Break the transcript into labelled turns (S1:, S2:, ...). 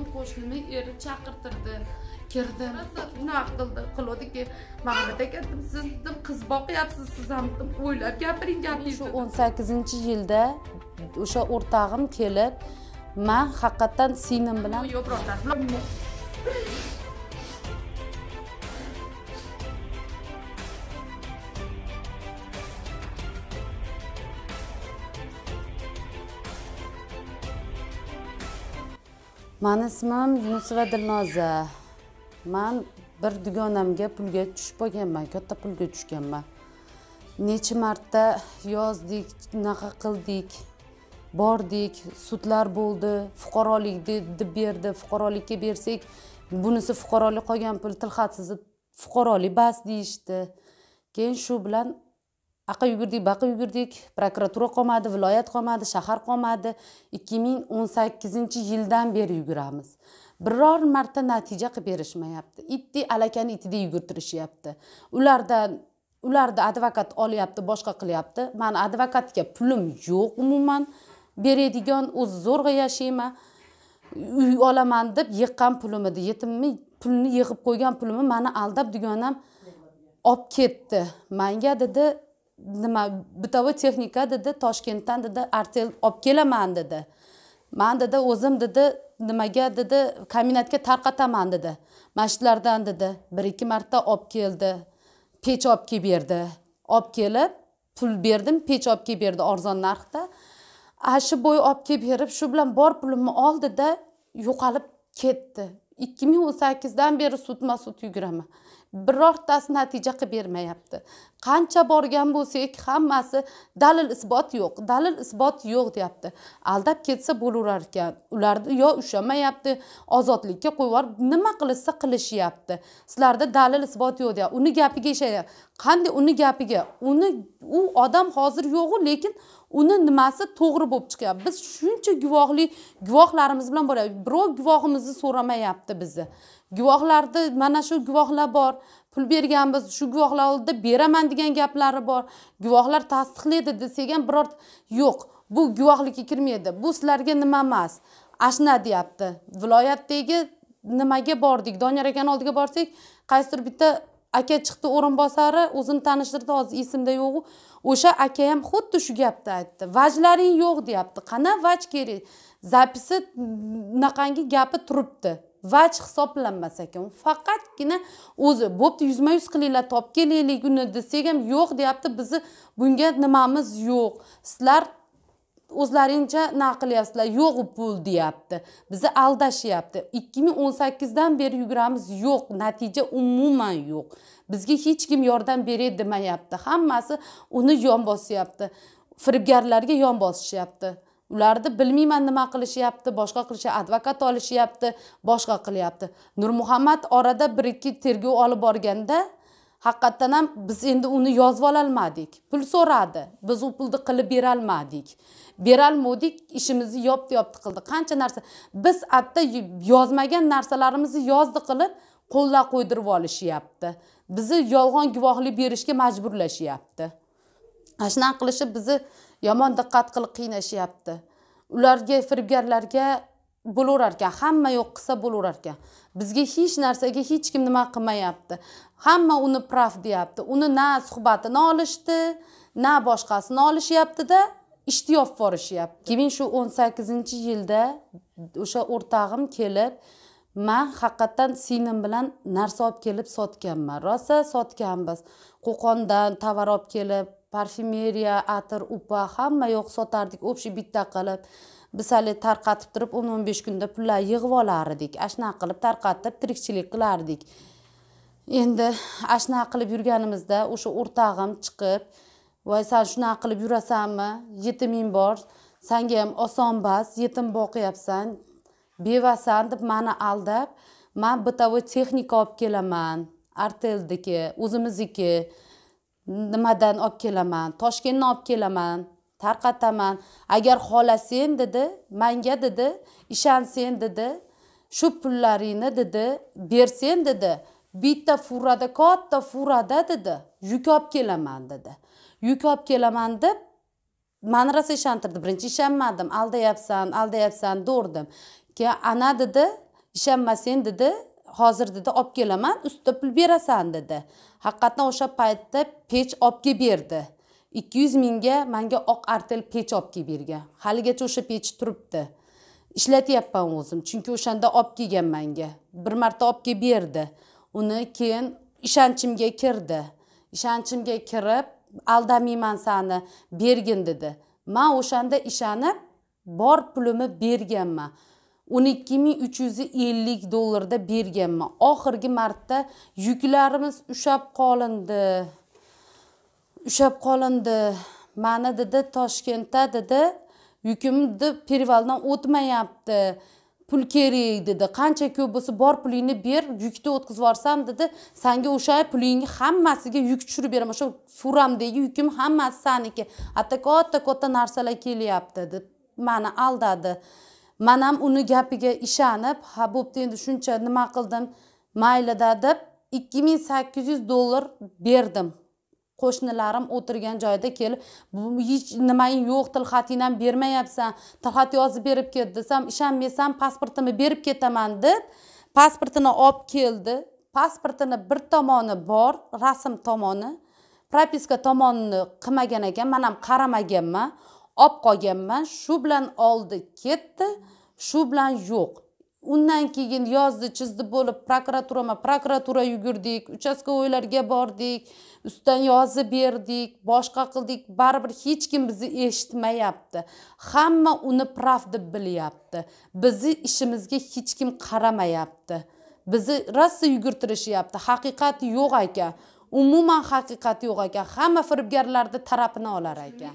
S1: keyin qo'shnini eri chaqirtirdi kirdim unaqa qildi qiluvdiki mahmud aka dedim siz dedim qiz boqyapsiz siz ham dedim o'ylab gapiring
S2: shu
S1: gapingizni
S2: o'n sakkizinchi yilda o'sha o'rtog'im kelib man haqiqatdan singlim bilan
S1: yo'q birontasi
S2: mani ismim yunusova dilnoza man bir dugonamga pulga tushib qolganman katta pulga tushganman. Necha marta yozdik unaqa qildik bordik sudlar bo'ldi fuqarolik deb berdi fuqarolikka bersak bunisi fuqarolik qolgan pul tilxatsiz fuqarolik bas deyishdi. Keyin shu bilan aqa yugurdik baqa yugurdik. Prokuratura qolmadi viloyat qolmadi shahar qolmadi. ikki ming o'n sakkizinchi yildan beri yuguramiz. Biror marta natija qilib berishmayapti. Itdek alakani itidek yugurtirishyapti. Ulardan ularni advokat olyapti boshqa qilyapti. Mani advokatga pulim yo'q umuman. Beradigan o'zi zo'rg'a yashayman. Uy olaman deb yiqqan pulim edi. Yetimni pulni yig'ib qo'ygan pulimni mani aldab dugonam olib ketdi. Manga dedi nima bitovi texnika dedi toshkentdan dedi artel olib kelaman dedi. Man dedi o'zim dedi nimaga dedi kombinatga tarqataman dedi. Mana shulardan dedi bir ikki marta olib keldi pech olib kelib berdi. Olib kelib pul berdim pech olib kelib berdi arzon narxda ana shu bo'yi olib kelib berib shu bilan bor pulimni oldida yo'qolib ketdi. Ikki ming o'n sakkizdan beri sudma sud yuguraman. Birortasi natija qilib bermayapti. Qancha borgan bo'lsak hammasi dalil isbot yo'q dalil isbot yo'q deyapti. Aldab ketsa bo'laverar ekan ularni yo ushlamayapti ozodlikka qo'yib yuborib nima qilishsa qilishyapti. Sizlarda dalil isbot yo'q deyapti uni gapiga ishlayapti qanday uni gapiga? Uni u odam hozir yo'qu lekin uni nimasi to'g'ri bo'lib chiqyapti? Biz shuncha guvohlik guvohlarimiz bilan boryapmiz birov guvohimizni so'ramayapti bizni guvohlarni mana shu guvohlar bor pul berganmiz shu guvohlar oldida beraman degan gaplari bor. Guvohlar tasdiqlaydi desak ham birorta yo'q. Bu guvohlikka kirmaydi. Bu sizlarga nima emas? Ashna deyapti. Viloyatdagi nimaga bordik? Doniyor akani oldiga borsak qaysidir bitta aka chiqdi o'rinbosari o'zini tanishtirdi hozir esimda yo'qu o'sha aka ham xuddi shu gapni aytdi. Vajlaring yo'q deyapti. Qana vaj kerak? Zapisi unaqangi gapi turibdi. Vaj hisoblanmas ekan faqatgina o'zi bo'pti yuzma yuz qilinglar topib kelaylik uni desak ham yo'q deyapti bizni bunga nimamiz yo'q? Sizlar o'zlaringcha nima qilyapsizlar yo'q pul deyapti bizni aldashyapti. Ikki ming o'n sakkizdan beri yuguramiz yo'q natija umuman yo'q. Bizga hech kim yordam beray demayapti hammasi uni yon bosyapti firibgarlarga yon bosishyapti ularni bilmayman nima qilishyapti boshqa qilishyapti advokat olishyapti boshqa qilyapti. Nurmuhammad orada bir ikki tergov olib borganda haqiqatdan ham biz endi uni yozib ololmadik pul so'radi biz u pulni qilib berolmadik berolmadik ishimizni yopdi yopdi qildi. Qancha narsa. Biz atta yozmagan narsalarimizni yozdi qilib qo'llab qo'ydirib olishyapti. Bizni yolg'on guvohlik berishga majburlashyapti. Ana shunaqa qilishib bizni yomon diqqat qilib qiynashyapti. Ularga firibgarlarga bo'laverar ekan hamma yo'q qilsa bo'laverar ekan bizga hech narsaga hech kim nima qilmayapti. Hamma uni prav deyapti. Uni na suhbatini olishdi na boshqasini olishyaptida ishni yopib yuborishyapti ikki ming shu o'n sakkizinchi yilda o'sha o'rtog'im kelib man haqiqatdan singlim bilan narsa olib kelib sotganman. Rosa sotganmiz. Qo'qondan tovar olib kelib parfyumeriya atir upa hamma yoq sotardik общий bitta qilib. Biz hali tarqatib turib o'n o'n besh kunda pullar yig'ib olardik. Ana shunaqa qilib tarqatib tirikchilik qilardik. Endi ana shunaqa qilib yurganimizda o'sha o'rtog'im chiqib voy san shunaqa qilib yurasanmi? Yetiming bor sanga ham oson yetim boqyapsan. Bevasan deb mani aldab man bытовой texnika olib kelaman. Artelniki o'zimizniki. Nimadan olib kelaman? Toshkentdan olib kelaman tarqataman. Agar xohlasang dedi manga dedi ishonsang dedi shu pullaringni dedi bersang dedi. Bitta furada katta furada dedi yuk olib kelaman dedi. Yuk olib kelaman deb mani rosa ishontirdi. Birinchi ishonmadim. Aldayapsan aldayapsan degandim keyin ana dedi ishonmasang dedi hozir dedi olib kelaman ustida pul berasan dedi. Haqiqatdan o'sha paytda pech olib kelib berdi. Ikki yuz mingga manga oq artel pech olib kelib bergan. Haligacha o'sha pech turibdi. Ishlatyapman o'zim chunki o'shanda olib kelgan manga. Bir marta olib kelib berdi. Uni keyin ishonchimga kirdi. Ishonchimga kirib aldamayman sani bergin dedi. Man o'shanda ishonib bor pulimni berganman. O'n ikki ming uch yuz ellik dollarda berganman. Oxirgi marta yuklarimiz ushlab qolindi. Ushlab qolindi. Mani dedi toshkentda dedi yukim dedi перевалdan o'tmayapti. Pul kerak dedi. Qancha ko'p bo'lsa bor pulingni ber yukni o'tkazib yuborsam dedi sanga o'sha pulingni hammasiga yuk tushirib beraman. O'sha furamdagi yukim hammasi saniki. Hatto katta katta narsalar kelyapti deb mani aldadi. Man ham uni gapiga ishonib ha bo'pti endi shuncha nima qildim maylida deb ikki ming sakkiz yuz dollar berdim. Qo'shnilarim o'tirgan joyda kelib hech nimang yo'q tilxating ham bermayapsan tilxat yozib berib ket desam ishonmaysan pasportimni berib ketaman deb pasportini olib keldi. Pasportini bir tomoni bor rasm tomoni propiska tomonini qilmagan ekan man ham qaramaganman. Olib qolganman shu bilan oldi ketdi shu bilan yo'q. Undan keyin yozdi chizdi bo'lib prokuraturama prokuratura yugurdik uchastkovoylarga bordik ustidan yozib berdik boshqa qildik. Baribir hech kim bizni eshitmayapti. Hamma uni prav deb bilyapti. Bizni ishimizga hech kim qaramayapti. Bizni rosa yugurtirishyapti. Haqiqat yo'q ekan umuman haqiqat yo'q ekan hamma firibgarlarni tarafini olar ekan